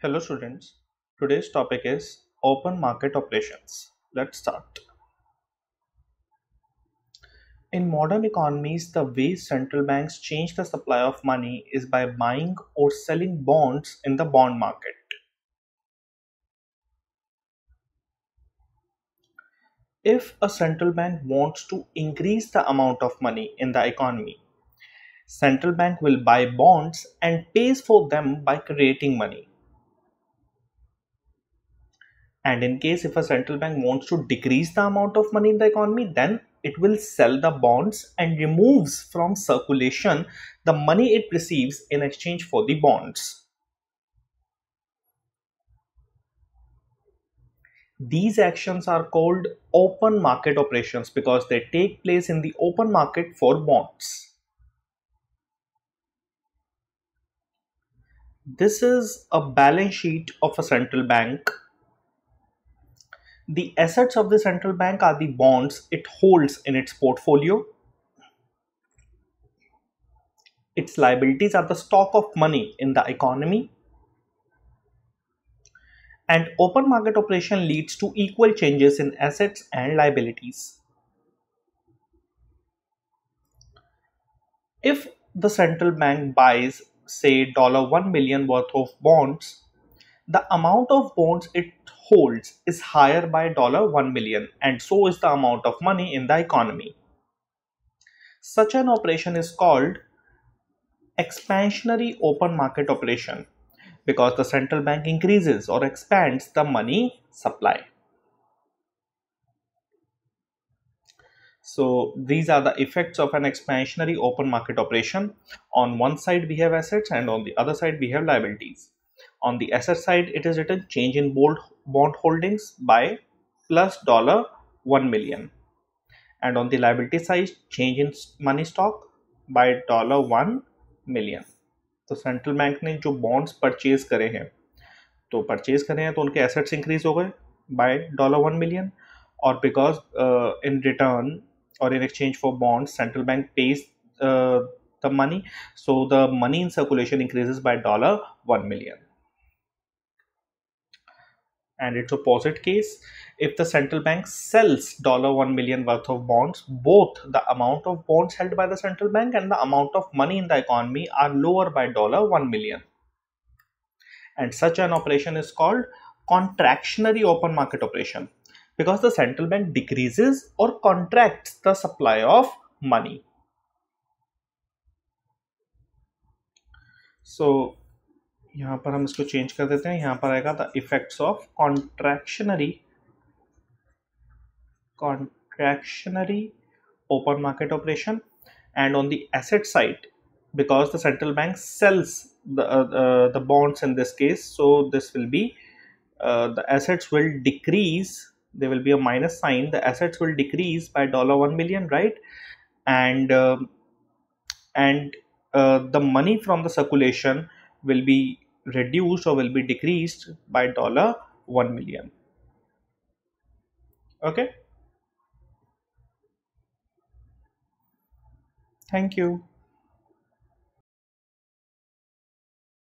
Hello students, today's topic is open market operations. Let's start. In modern economies, the way central banks change the supply of money is by buying or selling bonds in the bond market. If a central bank wants to increase the amount of money in the economy, central bank will buy bonds and pays for them by creating money and in case if a central bank wants to decrease the amount of money in the economy then it will sell the bonds and removes from circulation the money it receives in exchange for the bonds. These actions are called open market operations because they take place in the open market for bonds. This is a balance sheet of a central bank the assets of the central bank are the bonds it holds in its portfolio. Its liabilities are the stock of money in the economy. And open market operation leads to equal changes in assets and liabilities. If the central bank buys say $1 million worth of bonds, the amount of bonds it holds is higher by $1 million and so is the amount of money in the economy. Such an operation is called expansionary open market operation because the central bank increases or expands the money supply. So these are the effects of an expansionary open market operation. On one side we have assets and on the other side we have liabilities. On the asset side, it is written change in bold bond holdings by plus dollar 1 million. And on the liability side, change in money stock by dollar 1 million. तो central bank ने जो bonds purchase करे हैं तो purchase करे हैं तो उनके एसेट्स इंक्रीज हो गए बाय डॉलर वन मिलियन और because in return or in exchange for bonds central bank pays uh, the money so the money in circulation increases by dollar 1 million and its opposite case. If the central bank sells dollar 1 million worth of bonds both the amount of bonds held by the central bank and the amount of money in the economy are lower by dollar 1 million. And such an operation is called contractionary open market operation because the central bank decreases or contracts the supply of money. So यहाँ पर हम इसको change कर देते हैं यहाँ पर आएगा the effects of contractionary contractionary open market operation and on the asset side because the central bank sells the uh, uh, the bonds in this case so this will be uh, the assets will decrease there will be a minus sign the assets will decrease by dollar 1 million right and um, and uh, the money from the circulation will be reduced or will be decreased by dollar 1 million. Okay? Thank you